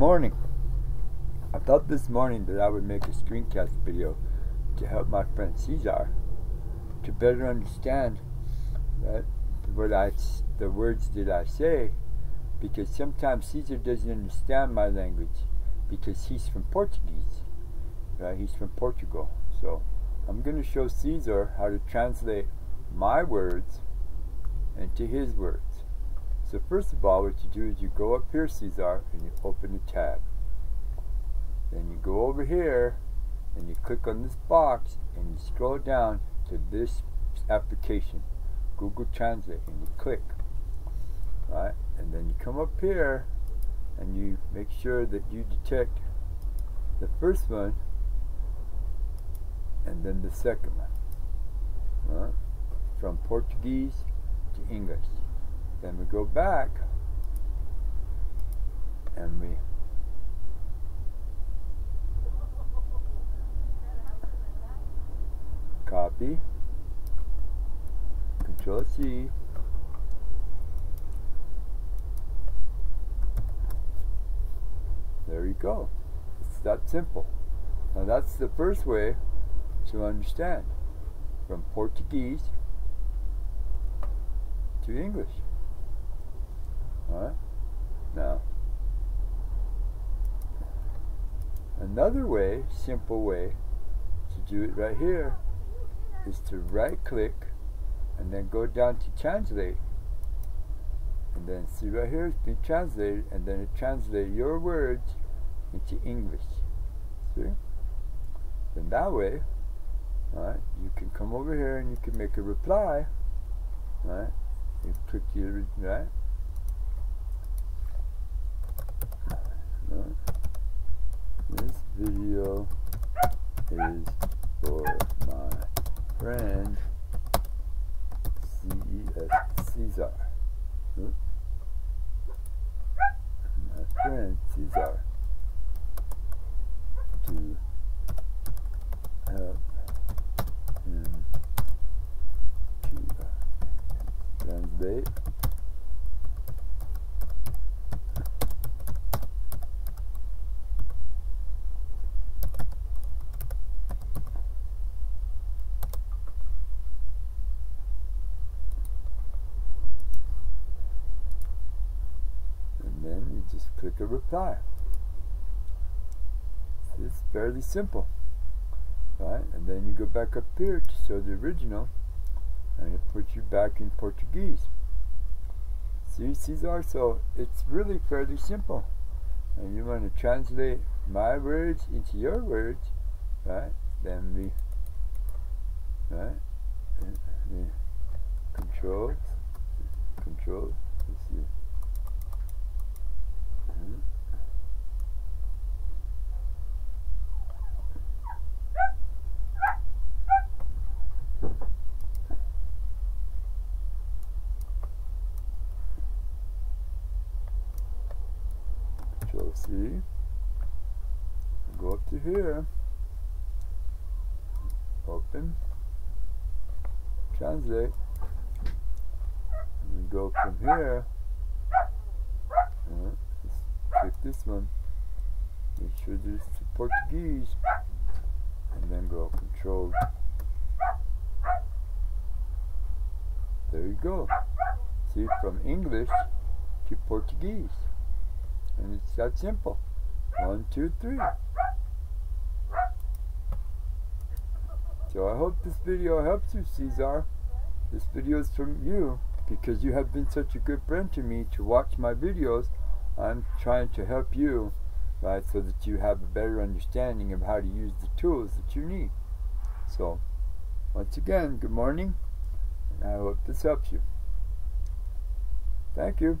morning. I thought this morning that I would make a screencast video to help my friend Cesar to better understand that what I the words that I say because sometimes Cesar doesn't understand my language because he's from Portuguese. Right? He's from Portugal. So I'm going to show Cesar how to translate my words into his words. So first of all, what you do is you go up here, Cesar, and you open the tab. Then you go over here and you click on this box and you scroll down to this application, Google Translate, and you click. Right? And then you come up here and you make sure that you detect the first one and then the second one. Right? From Portuguese to English. Then we go back and we copy, control C, there you go. It's that simple. Now that's the first way to understand from Portuguese to English. Alright? Now, another way, simple way to do it right here is to right click and then go down to translate and then see right here it's been translated and then it translates your words into English. See? Then that way, right, you can come over here and you can make a reply. Right? You click right. right. This video is for my friend C.E.S. Cesar. Hmm? My friend Cesar to help him to translate and then you just click a reply it's fairly simple right? And then you go back up here to show the original and it puts you back in Portuguese. See Cesar so it's really fairly simple. And you want to translate my words into your words right? Then we right? We control control let's see mm -hmm. C. Go up to here. Open. Translate. And go from here. Uh, click this one. This is Portuguese. And then go Control. There you go. See, from English to Portuguese. And it's that simple. One, two, three. So I hope this video helps you, Cesar. This video is from you because you have been such a good friend to me to watch my videos. I'm trying to help you, right, so that you have a better understanding of how to use the tools that you need. So, once again, good morning, and I hope this helps you. Thank you.